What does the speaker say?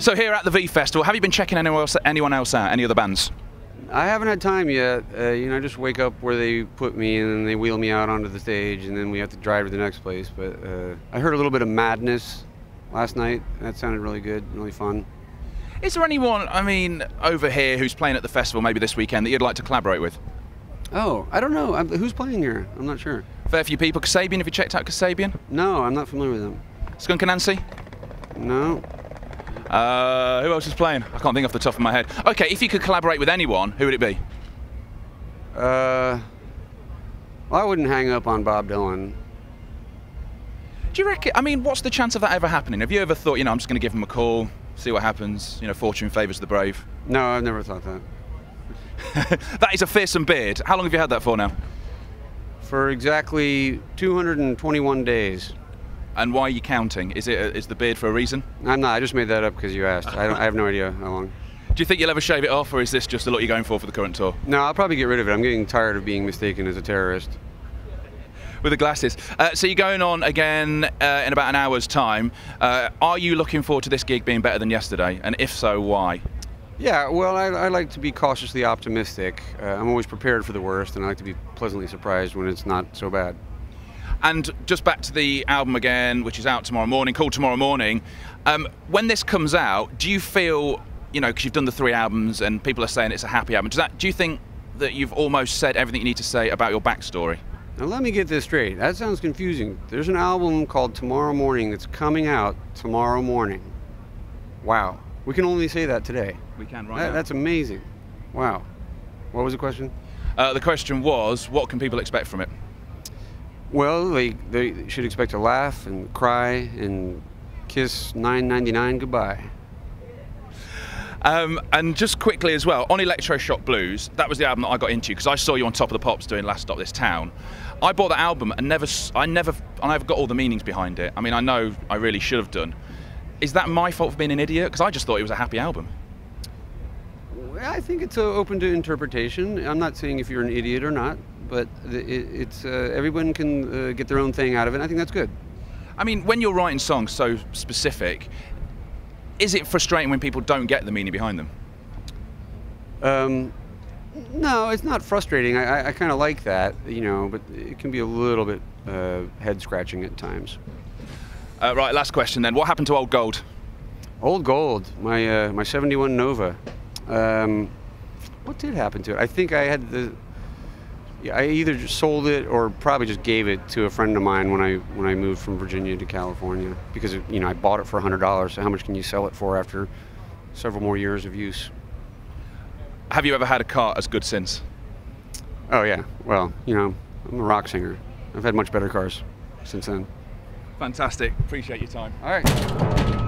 So here at the V Festival, have you been checking anyone else, anyone else out? Any other bands? I haven't had time yet. Uh, you know, I just wake up where they put me, and then they wheel me out onto the stage, and then we have to drive to the next place. But uh, I heard a little bit of Madness last night. That sounded really good, really fun. Is there anyone, I mean, over here who's playing at the festival maybe this weekend that you'd like to collaborate with? Oh, I don't know. I'm, who's playing here? I'm not sure. Fair few people. Kasabian, have you checked out Kasabian? No, I'm not familiar with them. Skunk Anansie? No. Uh, who else is playing? I can't think off the top of my head. Okay, if you could collaborate with anyone, who would it be? Uh, well, I wouldn't hang up on Bob Dylan. Do you reckon? I mean, what's the chance of that ever happening? Have you ever thought, you know, I'm just going to give him a call, see what happens? You know, fortune favours the brave. No, I've never thought that. that is a fearsome beard. How long have you had that for now? For exactly 221 days. And why are you counting? Is it is the beard for a reason? I'm not. I just made that up because you asked. I, I, have no idea how long. Do you think you'll ever shave it off, or is this just the look you're going for for the current tour? No, I'll probably get rid of it. I'm getting tired of being mistaken as a terrorist. With the glasses. Uh, so you're going on again uh, in about an hour's time. Uh, are you looking forward to this gig being better than yesterday? And if so, why? Yeah, well, I, I like to be cautiously optimistic. Uh, I'm always prepared for the worst, and I like to be pleasantly surprised when it's not so bad. And just back to the album again, which is out tomorrow morning, called Tomorrow Morning. Um, when this comes out, do you feel, you know, because you've done the three albums and people are saying it's a happy album, does that, do you think that you've almost said everything you need to say about your backstory? Now, let me get this straight. That sounds confusing. There's an album called Tomorrow Morning that's coming out tomorrow morning. Wow. We can only say that today. We can, right? That, that's amazing. Wow. What was the question? Uh, the question was, what can people expect from it? Well, they, they should expect to laugh and cry and kiss 9.99 goodbye. Um, and just quickly as well, on Electroshock Blues, that was the album that I got into because I saw you on Top of the Pops doing Last Stop This Town. I bought that album and never, I never, I never got all the meanings behind it. I mean, I know I really should have done. Is that my fault for being an idiot? Because I just thought it was a happy album. I think it's open to interpretation. I'm not saying if you're an idiot or not, but it's uh, everyone can uh, get their own thing out of it. I think that's good. I mean, when you're writing songs so specific, is it frustrating when people don't get the meaning behind them? Um, no, it's not frustrating. I, I kind of like that, you know, but it can be a little bit uh, head scratching at times. Uh, right, last question then. What happened to Old Gold? Old Gold, my uh, my '71 Nova. Um, what did happen to it? I think I had the. Yeah, I either sold it or probably just gave it to a friend of mine when I when I moved from Virginia to California because it, you know I bought it for hundred dollars. So how much can you sell it for after several more years of use? Have you ever had a car as good since? Oh yeah. Well, you know, I'm a rock singer. I've had much better cars since then. Fantastic. Appreciate your time. All right.